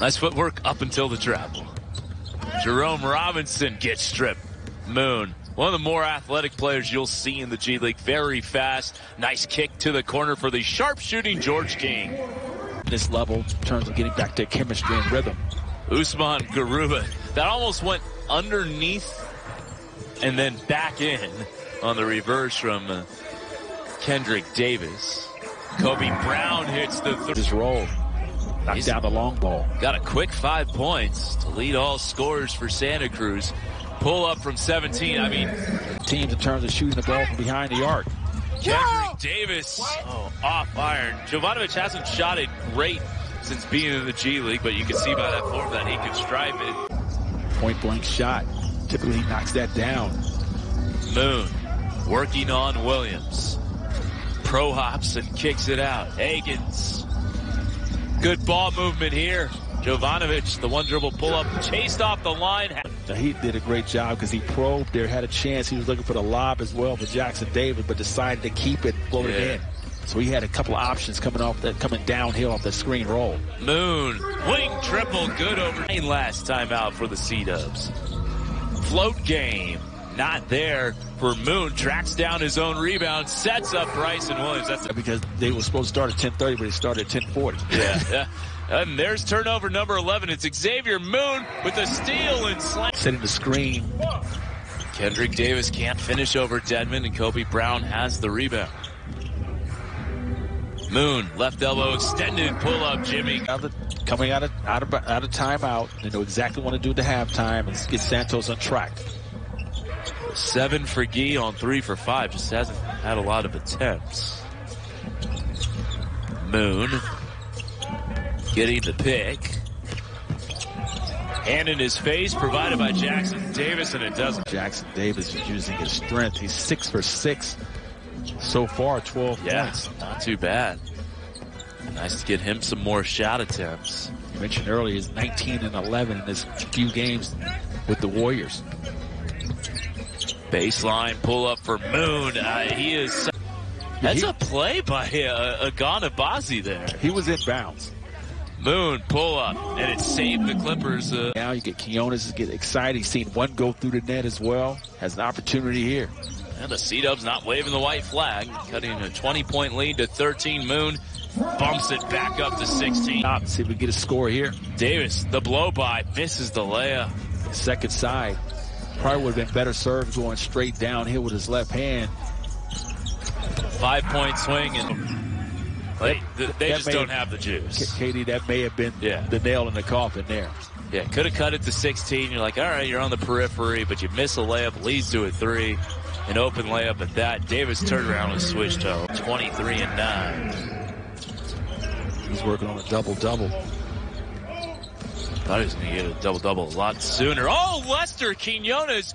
Nice footwork up until the travel. Jerome Robinson gets stripped. Moon, one of the more athletic players you'll see in the G League. Very fast. Nice kick to the corner for the sharpshooting George King. This level in terms of getting back to chemistry and rhythm. Usman Garuba. That almost went underneath and then back in on the reverse from uh, Kendrick Davis. Kobe Brown hits the third. Just roll. Knock He's- down the long ball. Got a quick five points to lead all scorers for Santa Cruz. Pull up from 17. I mean, Teams in terms of shooting the ball from behind the arc. Kendrick Davis oh, off iron. Jovanovic hasn't shot it great since being in the G League, but you can see by that form that he can stripe it. Point blank shot. Typically he knocks that down. Moon working on Williams. Pro hops and kicks it out. Higgins. Good ball movement here. Jovanovic, the one dribble pull up, chased off the line. Now, he did a great job because he probed there, had a chance. He was looking for the lob as well for Jackson Davis, but decided to keep it, float it Yeah. in. So he had a couple of options coming off that, coming downhill off the screen roll. Moon, wing triple, good over. Last timeout for the Sea Dubs. Float game, not there for Moon. Tracks down his own rebound, sets up Bryson Williams. That's a Because they were supposed to start at 10:30, but they started at 10:40. yeah, yeah. And there's turnover number 11. It's Xavier Moon with a steal and slam. Setting the screen. Kendrick Davis can't finish over Deadman, and Kobe Brown has the rebound. Moon, left elbow extended, pull up, Jimmy. Coming out of out of out of timeout, they know exactly what to do at the halftime and get Santos on track. Seven for Gee on three for five. Just hasn't had a lot of attempts. Moon getting the pick. Hand in his face, provided by Jackson Davis, and it doesn't. Jackson Davis is using his strength. He's six for six so far, 12 Yeah, points. not too bad. Nice to get him some more shot attempts. You mentioned earlier he's 19 and 11 in his few games with the Warriors. Baseline pull up for Moon. Uh, he is. That's he- a play by uh, Agana there. He was in bounds. Moon pull up, and it saved the Clippers. Uh, Now you get Keonis get excited. He's seen one go through the net as well. Has an opportunity here. and the Sea Dubs not waving the white flag, cutting a 20 point lead to 13. Moon bumps it back up to 16. Stop. See if we get a score here. Davis, the blow by, misses the layup. Second side. Probably would have been better served going straight downhill with his left hand. Five point swing, and they, just don't have- have the juice. Katie, that may have been Yeah. the nail in the coffin there. Yeah, could have cut it to 16. You're like, all right, you're on the periphery, but you miss a layup, leads to a three. An open layup at that. Davis turned around and switched home. 23 and 9. He's working on a double double. Thought he was going to get a double double a lot sooner. Oh, Lester Quinones